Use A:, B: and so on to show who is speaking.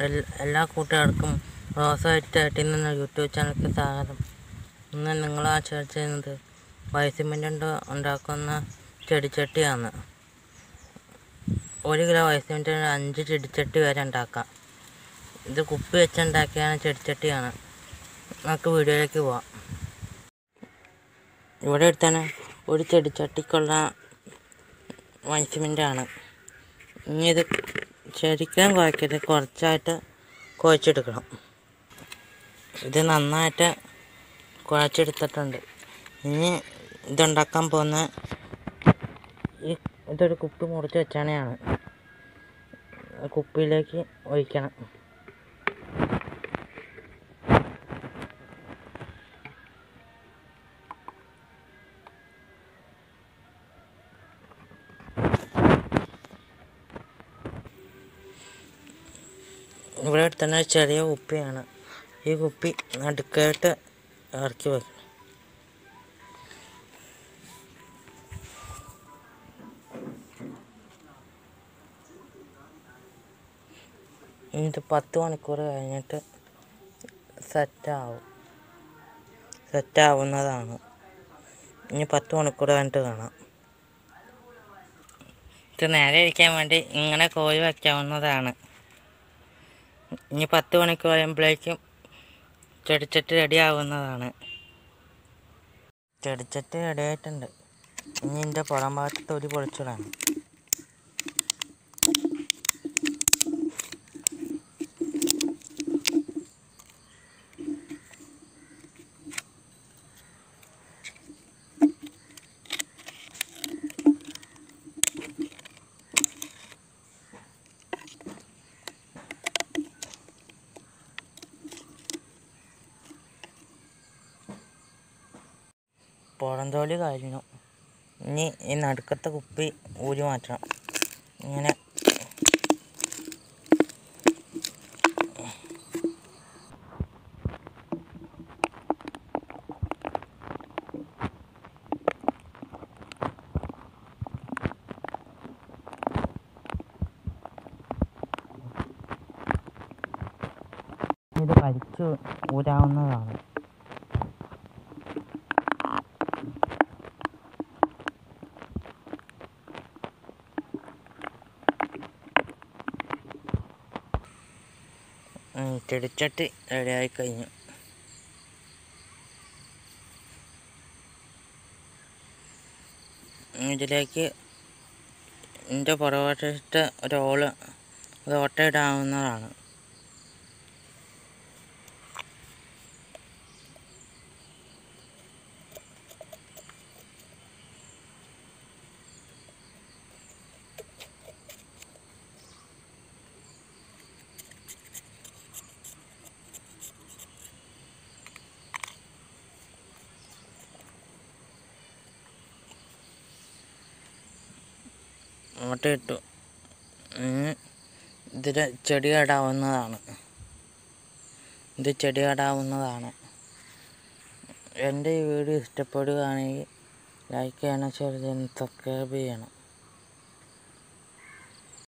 A: എല്ലാ കൂട്ടുകാർക്കും റോസായിട്ട് എന്ന യൂട്യൂബ് ചാനലിലേക്ക് സ്വാഗതം. ഇന്ന് നിങ്ങൾ ആ ചേർച്ച ചെയ്യുന്നത് വൈസിമെന്റ് ഉണ്ടാക്കുന്ന ചെടിച്ചട്ടിയാണ്. ഒരു കിലോ വൈസിമെന്റ് അഞ്ച് ചെടിച്ചട്ടി വരെ ഉണ്ടാക്കാം. ഇത് കുപ്പി വെച്ചുണ്ടാക്കിയാണ് ചെടിച്ചട്ടിയാണ്. നമുക്ക് വീഡിയോയിലേക്ക് പോവാം. ഇവിടെ എടുത്താണ് ഒരു ചെടിച്ചട്ടിക്കുള്ള വൈസിമെന്റാണ് ഇനി ഇത് ശരിക്കും കുഴക്കരുത് കുറച്ചായിട്ട് കുഴച്ചെടുക്കണം. ഇത് നന്നായിട്ട് കുഴച്ചെടുത്തിട്ടുണ്ട്. ഇനി ഇതുണ്ടാക്കാൻ പോകുന്ന ഈ ഇതൊരു കുപ്പി മുറിച്ച് വെച്ചാണെയാണ് കുപ്പിയിലേക്ക് ഒഴിക്കണം. ഇവിടെ തന്നെ ചെറിയ കുപ്പിയാണ്. ഈ കുപ്പി നടുക്കായിട്ട് ഇറക്കി വെക്കണം. ഇത് പത്ത് മണിക്കൂർ കഴിഞ്ഞിട്ട് സെറ്റാവും. സെറ്റാവുന്നതാണ്. ഇനി പത്ത് മണിക്കൂർ കഴിഞ്ഞിട്ട് കാണാം. ഇത് നേരെ ഇരിക്കാൻ വേണ്ടി ഇങ്ങനെ കോഴി വയ്ക്കാവുന്നതാണ് ഇനി പത്ത് മണിക്ക് കഴിയുമ്പോഴേക്കും ചെടിച്ചട്ടി റെഡി ആവുന്നതാണ് ചെടിച്ചട്ടി റെഡി ആയിട്ടുണ്ട് ഇനി എന്റെ പുറം ഭാഗത്ത് തൊലി പൊളിച്ചിടാണ് പുറംതോലി കഴിഞ്ഞു. ഇനി ഈ നടുക്കത്തെ കുപ്പി ഊരി മാറ്റണം. ഇങ്ങനെ. ഇത് വലിച്ചു ഊരാവുന്നതാണ്. ചെടിച്ചട്ടി റെഡിയായി കഴിഞ്ഞു. ഇതിലേക്ക് എന്റെ പുറകോട്ടിട്ട് ഒരു ഓൾ ഒരു ഓട്ട ഇടാവുന്നതാണ്. ഇനി ഇതിൽ ചെടി നടാവുന്നതാണ്. ഇത് ചെടി നടാവുന്നതാണ്. എന്റെ ഈ വീഡിയോ ഇഷ്ടപ്പെടുകയാണെങ്കിൽ ലൈക്ക് ചെയ്യണം ഷെയർ ചെയ്യണം സബ്സ്ക്രൈബ് ചെയ്യണം.